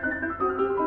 Música